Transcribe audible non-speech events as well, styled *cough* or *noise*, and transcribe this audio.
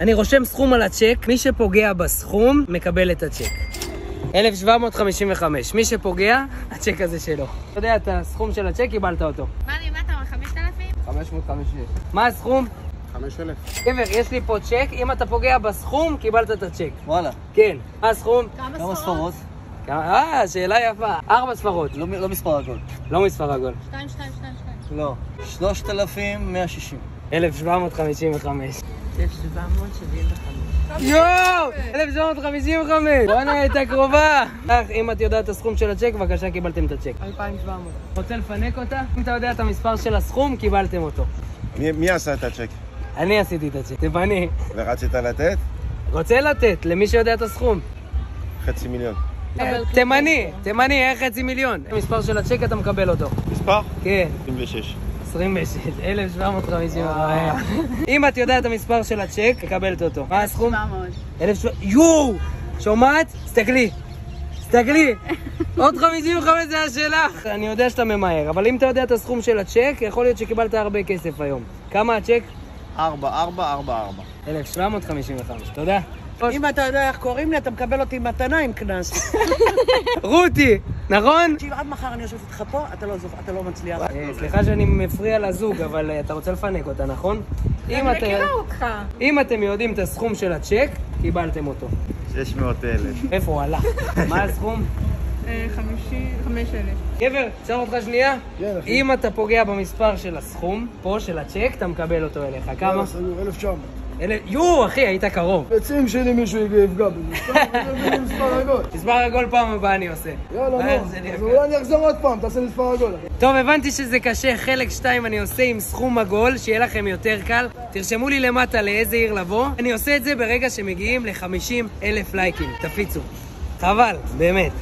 אני רושם סכום על הצ'ק, מי שפוגע בסכום, מקבל את הצ'ק. 1755. מי שפוגע, הצ'ק הזה שלו. אתה יודע את הסכום של הצ'ק, קיבלת אותו. מה לימדת? 5,000? 550. מה הסכום? 5,000. גבר, יש לי פה צ'ק, אם אתה פוגע בסכום, קיבלת את הצ'ק. וואלה. כן. מה הסכום? כמה ספרות? כמה- אה, שאלה יפה. ארבע ספרות. לא לא מספר עגול. לא מספר עגול. 2, 2, 2, 2. לא. 3,160. 1755. 1775. יואו! 1755! בואנה, הייתה קרובה! אך, אם את יודעת את הסכום של הצ'ק, בבקשה, קיבלתם את הצ'ק. 2,700. רוצה לפנק אותה? אם אתה יודע את המספר של הסכום, קיבלתם אותו. מי, עשה את הצ'ק? אני עשיתי את הצ'ק. בני. ורצית לתת? רוצה לתת למי שיודע את הסכום. חצי מיליון. תימני, תימני, איך חצי מיליון? המספר של הצ'ק אתה מקבל אותו. מספר? כן. 26. 26, 1750. אם את יודעת את המספר של הצ'ק, מקבלת אותו. מה הסכום? 700. 1700. יואו! שומעת? תסתכלי. תסתכלי. עוד 55 זה השלך. אני יודע שאתה ממהר, אבל אם אתה יודע את הסכום של הצ'ק, יכול להיות שקיבלת הרבה כסף היום. כמה הצ'ק? 4, 4, 4, 4. 1755. תודה. אם אתה יודע איך קוראים לי, אתה מקבל אותי מתנה עם קנס. רותי, נכון? תקשיב, עד מחר אני יושבת איתך פה, אתה לא זוכר, אתה לא מצליח. אה, סליחה שאני מפריע לזוג, אבל אה, אתה רוצה לפנק אותה, נכון? אם אני אתה- מכירה אותך. אם אתם יודעים את הסכום של הצ'ק, קיבלתם אותו. 600,000. איפה הוא הלך? *laughs* מה הסכום? 5,000. גבר, אפשר אותך שנייה? אם אתה פוגע במספר של הסכום, פה של הצ'ק, אתה מקבל אותו אליך. כמה? 1,900. אלה- יואו, אחי, היית קרוב. עצים שלי מישהו יפגע בזה. סתם, זה *laughs* מספר עגול. מספר עגול פעם הבאה אני עושה. יאללה, אה, נו. אז. אולי אני אחזור עוד פעם, תעשה מספר עגול. טוב, הבנתי שזה קשה. חלק 2 אני עושה עם סכום עגול, שיהיה לכם יותר קל. תרשמו לי למטה לאיזה עיר לבוא. אני עושה את זה ברגע שמגיעים ל-50 אלף לייקים. תפיצו. חבל, באמת.